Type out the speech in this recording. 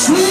sweet.